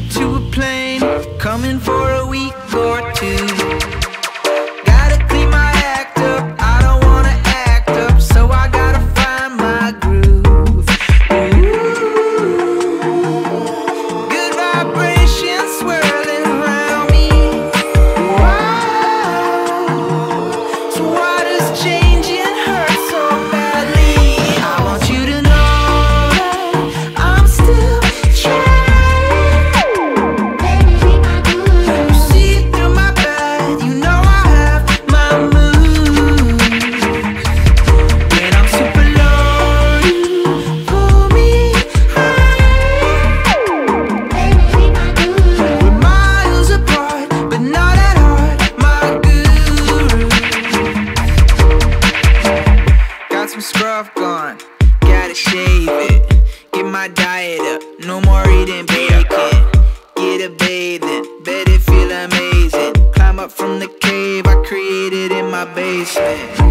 to a plane coming for my diet up. No more eating bacon. Get a bathing, bet it feel amazing. Climb up from the cave I created in my basement.